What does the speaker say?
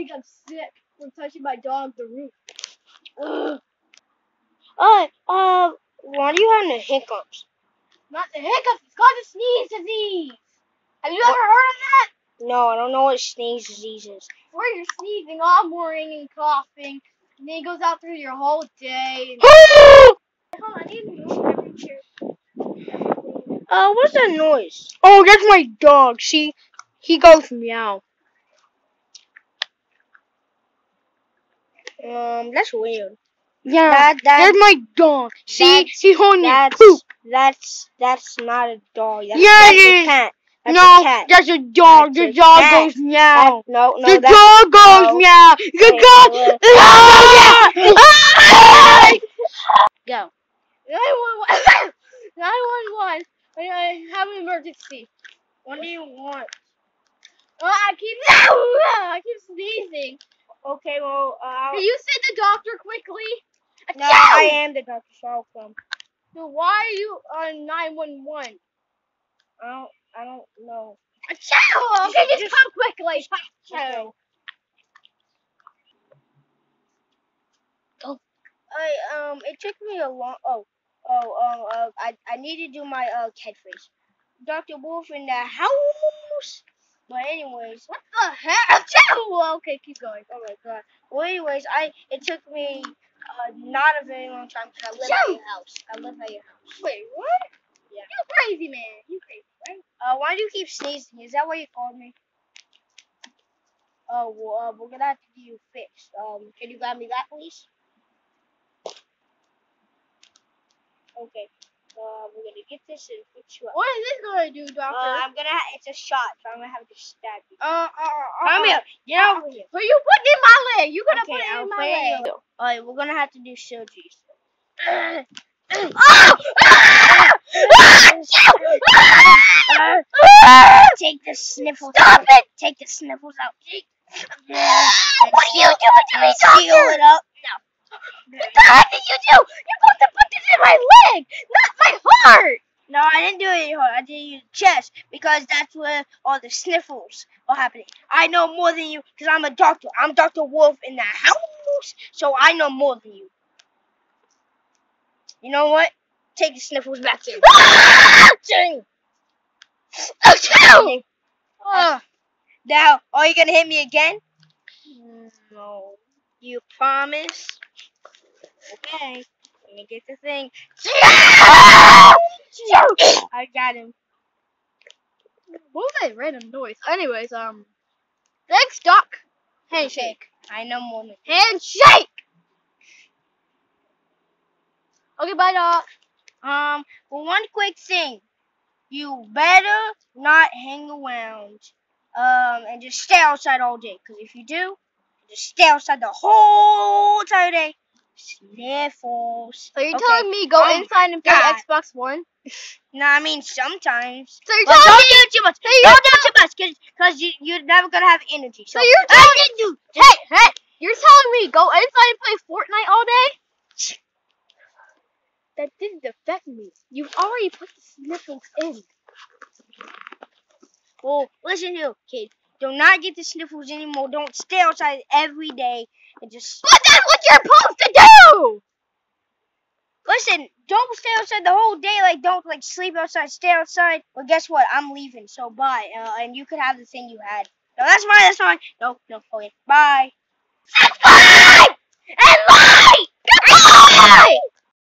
think I'm sick from touching my dog, the roof. Ugh. Uh, uh, why do you have the hiccups? Not the hiccups, it's called the sneeze disease. Have you ever heard of that? No, I don't know what sneeze disease is. Where you're sneezing all morning and coughing, and then it goes out through your whole day. Hold on, I need to move every chair. Uh, what's that noise? Oh, that's my dog. See, he goes meow. Um, that's weird. Yeah, That that there's my dog. See, that's- he's holding that's poop. that's that's not a dog. That's, Yeah, that's it a is. cat. That's no, a cat. that's a dog. That's the dog cat. goes meow. That- no, no, the dog goes no. meow. The Wait, dog. wait. Ah! go. 911. 911. I I have an emergency. What do you want? Oh, I keep I keep sneezing. Okay, well, uh, Can you send the doctor quickly? no, I am the doctor, so I'll come. So why are you on 911? I don't, I don't know. Achoo! Okay, just, Just- come quickly. Okay. Achoo. I um, it took me a long. Oh, oh, um, uh, I I need to do my uh catchphrase. Doctor Wolf in the house. But anyways, What the heck? Okay, keep going. oh my god. Well, anyways, I it took me uh not a very long time because I live at your house. I live at your house. Wait, what? Yeah. You crazy man. You crazy, right? Uh, why do you keep sneezing? Is that why you called me? Oh, well, uh, we're gonna have to get you fixed. Um, can you grab me that, please? Okay. Uh, we're gonna get this and fix you up. What is this gonna do, doctor? Uh, I'm gonna. Ha- it's a shot, so I'm gonna have to stab you. uh, uh, uh, Come uh, here. Get over here. So you put it in my leg. You gonna Okay, put it I'll in my leg. your- Alright, we're gonna have to do surgery. oh! Ah! Take the sniffles Stop out. it! Take the sniffles out. Jake. What are you doing to me, and seal doctor? it up. What the heck did you do? You're supposed to put my leg, not my heart. No, I didn't do it heart. I did your chest because that's where all the sniffles are happening. I know more than you because I'm a doctor. I'm Dr. Wolf in the house, so I know more than you. You know what? Take the sniffles back to. Achoo! Uh, now, are you gonna hit me again? No. You promise? Okay. Let me get the thing. I got him. What was that random noise? Anyways, um, thanks, Doc. Handshake. I know more than Handshake. Okay, bye, Doc. Um, well, one quick thing. You better not hang around. Um, and just stay outside all day. Because if you do, just stay outside the whole entire day. Sniffles. So you're Okay. telling me go Oh inside and play God. Xbox One? No, I mean sometimes. So you're But telling don't me? do too much. So Don't do too much, cause, cause you you're never gonna have energy. So, So you're telling didn't do. Hey, hey! You're telling me go inside and play Fortnite all day? That didn't affect me. You've already put the sniffles in. Well, listen here, kid. Do not get the sniffles anymore. Don't stay outside every day and just. But that's what you're supposed to do. Listen, don't stay outside the whole day. Like, don't like sleep outside. Stay outside. Well, guess what? I'm leaving. So bye. Uh, and you could have the thing you had. No, that's mine. That's mine. No, no. Okay, bye. Subscribe and like. Goodbye.